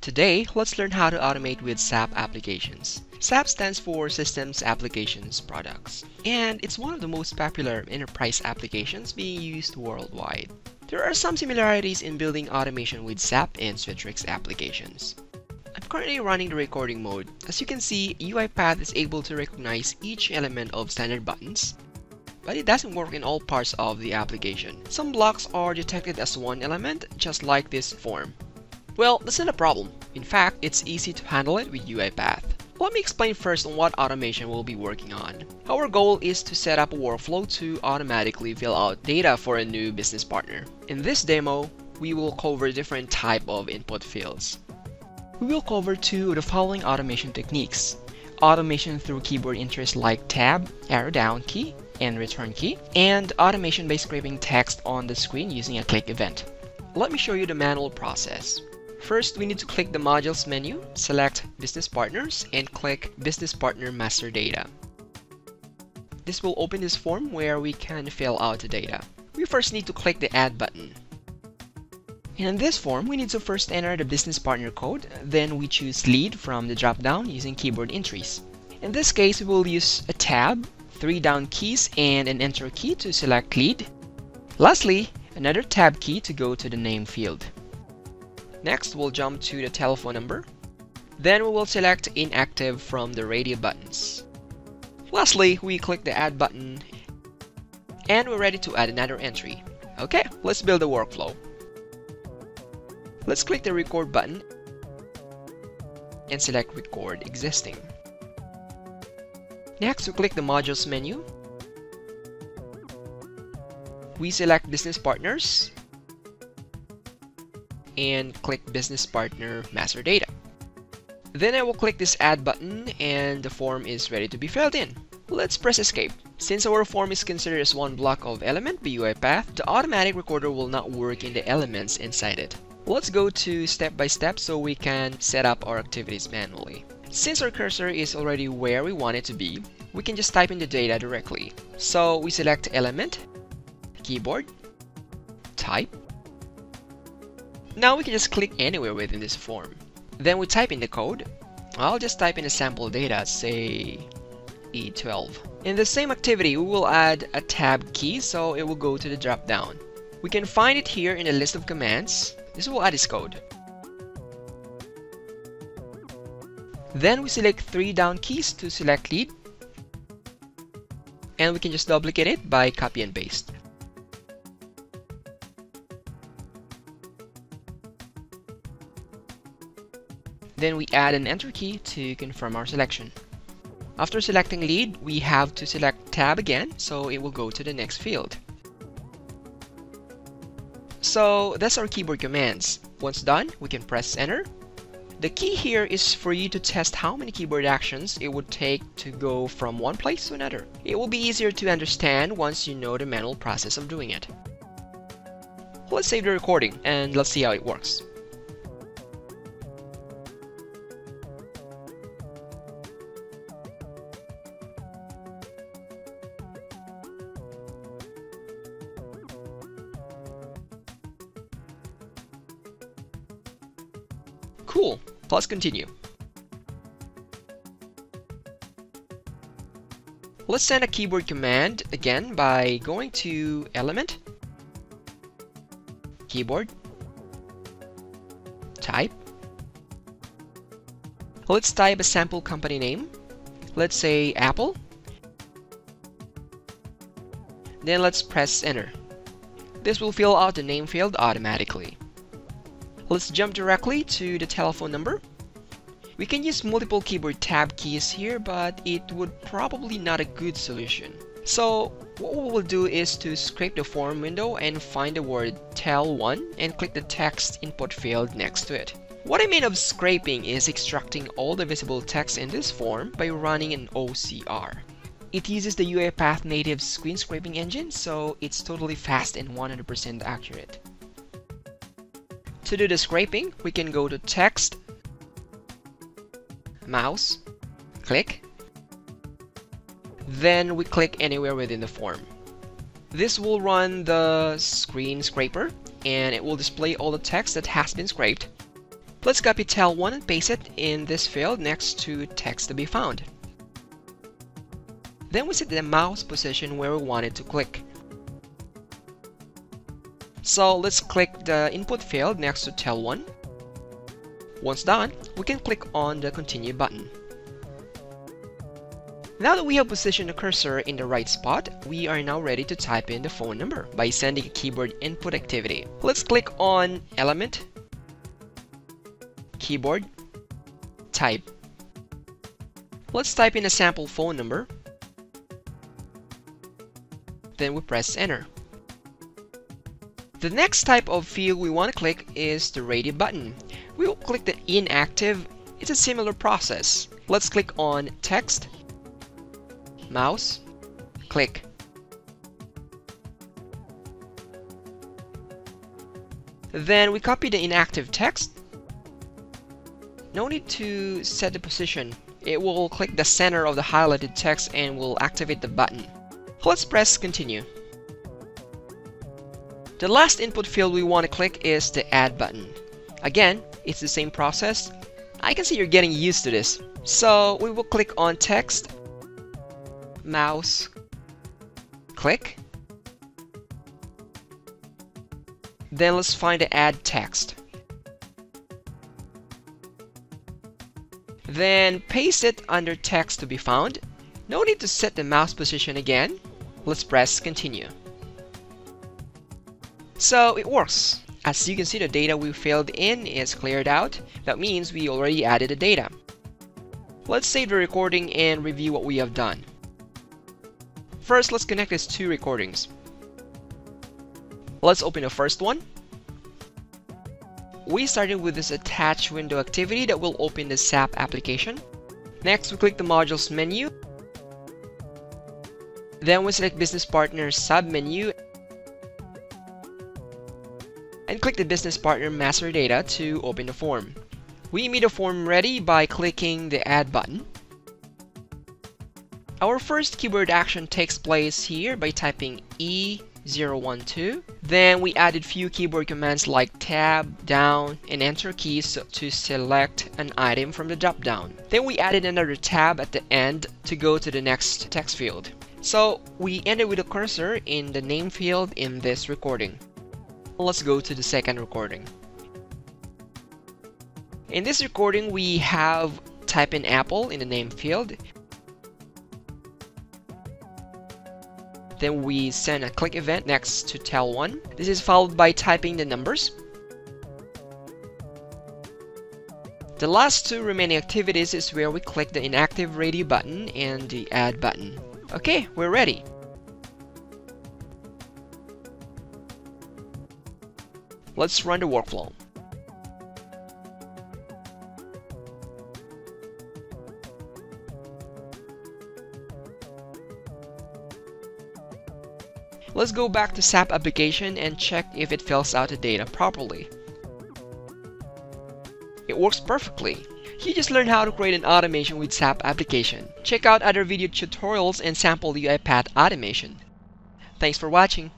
Today, let's learn how to automate with SAP applications. SAP stands for Systems Applications Products, and it's one of the most popular enterprise applications being used worldwide. There are some similarities in building automation with SAP and Citrix applications. I'm currently running the recording mode. As you can see, UiPath is able to recognize each element of standard buttons, but it doesn't work in all parts of the application. Some blocks are detected as one element, just like this form. Well, that's not a problem. In fact, it's easy to handle it with UiPath. Let me explain first on what automation we'll be working on. Our goal is to set up a workflow to automatically fill out data for a new business partner. In this demo, we will cover different type of input fields. We will cover two of the following automation techniques. Automation through keyboard entries like tab, arrow down key, and return key, and automation by scraping text on the screen using a click event. Let me show you the manual process. First, we need to click the Modules menu, select Business Partners, and click Business Partner Master Data. This will open this form where we can fill out the data. We first need to click the Add button. In this form, we need to first enter the business partner code, then we choose lead from the drop-down using keyboard entries. In this case, we will use a tab, three down keys, and an enter key to select lead. Lastly, another tab key to go to the name field. Next, we'll jump to the telephone number. Then we will select inactive from the radio buttons. Lastly, we click the add button and we're ready to add another entry. Okay, let's build a workflow. Let's click the record button and select record existing. Next, we click the modules menu. We select business partners and click Business Partner Master Data. Then I will click this Add button and the form is ready to be filled in. Let's press Escape. Since our form is considered as one block of element by UiPath, the automatic recorder will not work in the elements inside it. Let's go to step by step so we can set up our activities manually. Since our cursor is already where we want it to be, we can just type in the data directly. So we select Element, Keyboard, Type, now we can just click anywhere within this form. Then we type in the code. I'll just type in a sample data, say E12. In the same activity, we will add a tab key so it will go to the drop down. We can find it here in the list of commands. This will add its code. Then we select three down keys to select lead. And we can just duplicate it by copy and paste. Then we add an enter key to confirm our selection. After selecting lead, we have to select tab again, so it will go to the next field. So that's our keyboard commands. Once done, we can press enter. The key here is for you to test how many keyboard actions it would take to go from one place to another. It will be easier to understand once you know the manual process of doing it. Let's save the recording and let's see how it works. Cool. Let's continue. Let's send a keyboard command again by going to Element, Keyboard, Type. Let's type a sample company name. Let's say Apple. Then let's press Enter. This will fill out the name field automatically. Let's jump directly to the telephone number. We can use multiple keyboard tab keys here, but it would probably not a good solution. So what we will do is to scrape the form window and find the word tel1 and click the text input field next to it. What I mean of scraping is extracting all the visible text in this form by running an OCR. It uses the UiPath native screen scraping engine, so it's totally fast and 100% accurate. To do the scraping, we can go to text, mouse, click, then we click anywhere within the form. This will run the screen scraper and it will display all the text that has been scraped. Let's copy tel1 and paste it in this field next to text to be found. Then we set the mouse position where we want it to click. So let's click the input field next to tel1. Once done, we can click on the continue button. Now that we have positioned the cursor in the right spot, we are now ready to type in the phone number by sending a keyboard input activity. Let's click on Element, Keyboard, Type. Let's type in a sample phone number. Then we press Enter. The next type of field we want to click is the radio button. We will click the inactive. It's a similar process. Let's click on Text, Mouse, Click. Then we copy the inactive text. No need to set the position. It will click the center of the highlighted text and will activate the button. Let's press continue. The last input field we want to click is the add button. Again, it's the same process. I can see you're getting used to this. So we will click on text, mouse, click. Then let's find the add text. Then paste it under text to be found. No need to set the mouse position again. Let's press continue. So it works. As you can see, the data we filled in is cleared out. That means we already added the data. Let's save the recording and review what we have done. First, let's connect these two recordings. Let's open the first one. We started with this attach window activity that will open the SAP application. Next, we click the modules menu. Then we select business partner sub-menu and click the Business Partner Master Data to open the form. We made the form ready by clicking the Add button. Our first keyboard action takes place here by typing E012. Then we added few keyboard commands like Tab, Down, and Enter keys to select an item from the drop-down. Then we added another tab at the end to go to the next text field. So we ended with a cursor in the name field in this recording. Let's go to the second recording. In this recording, we have type in Apple in the name field. Then we send a click event next to tel1. This is followed by typing the numbers. The last two remaining activities is where we click the inactive radio button and the add button. Okay, we're ready. Let's run the workflow. Let's go back to SAP application and check if it fills out the data properly. It works perfectly. You just learned how to create an automation with SAP application. Check out other video tutorials and sample UiPath automation. Thanks for watching.